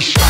face.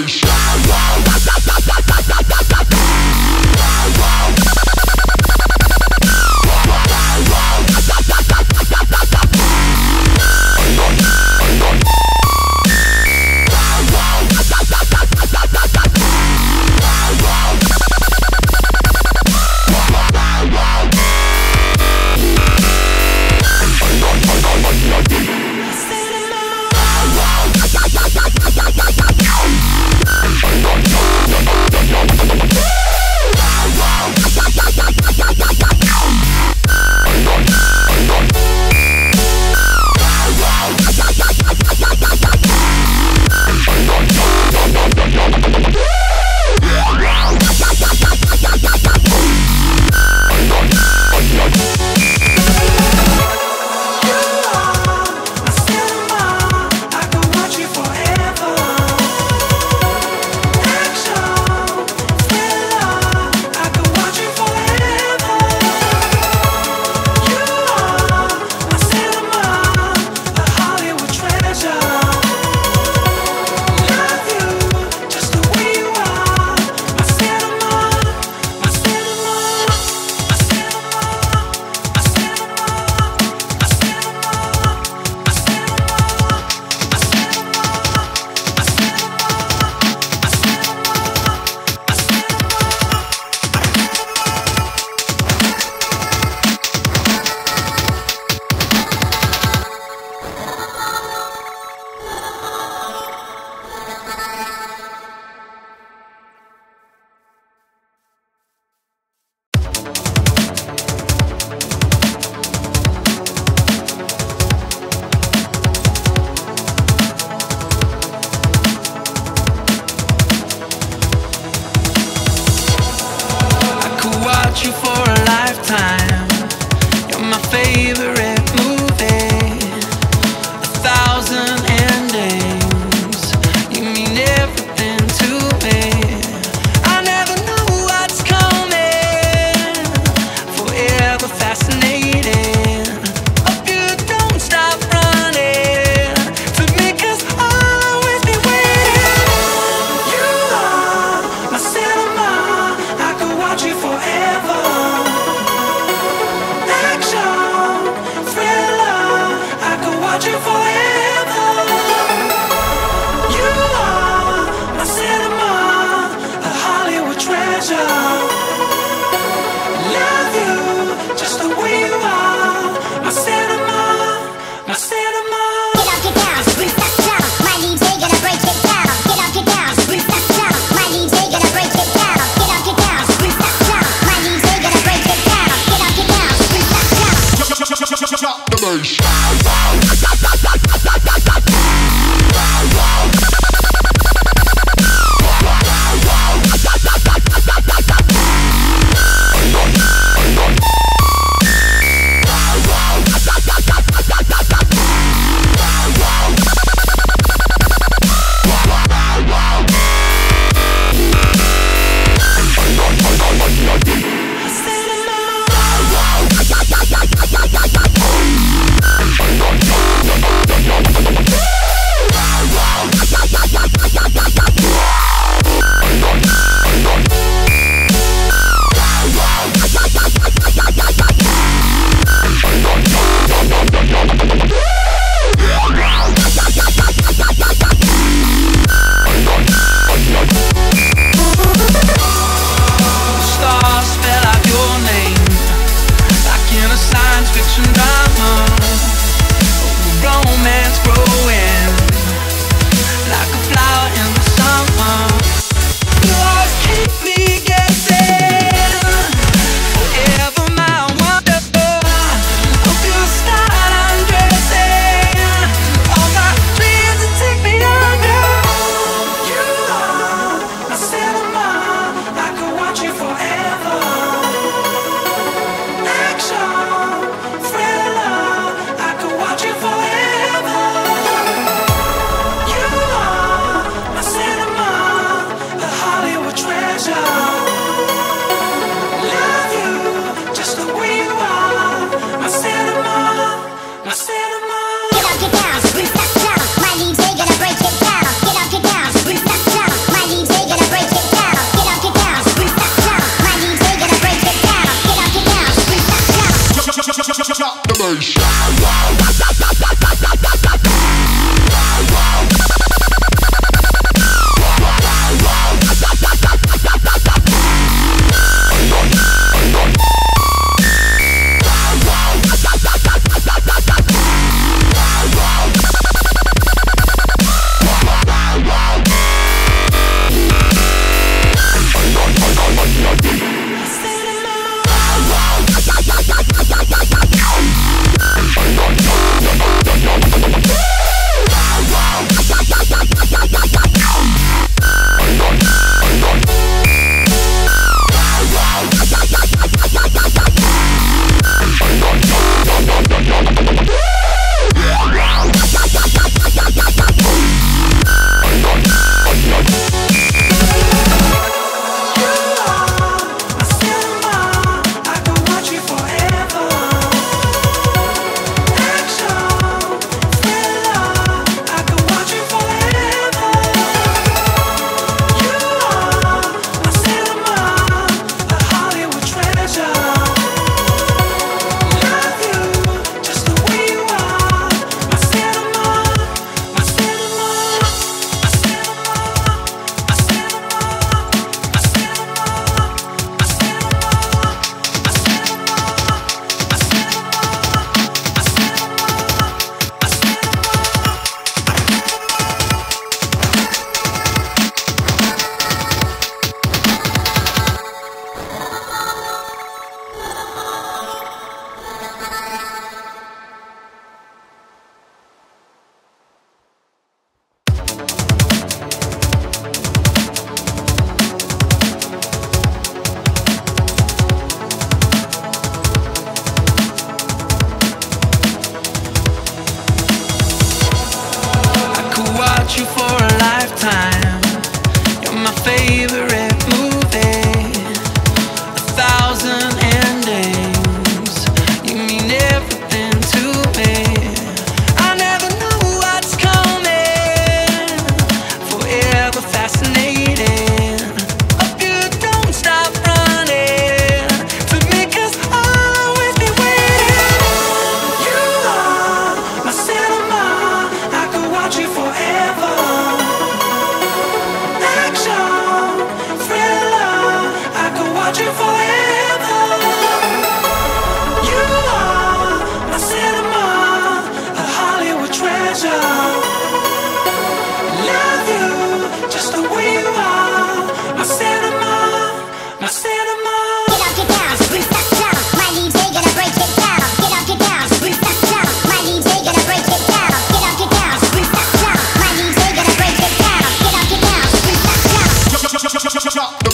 Treasure Nós. the bass.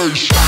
sensation.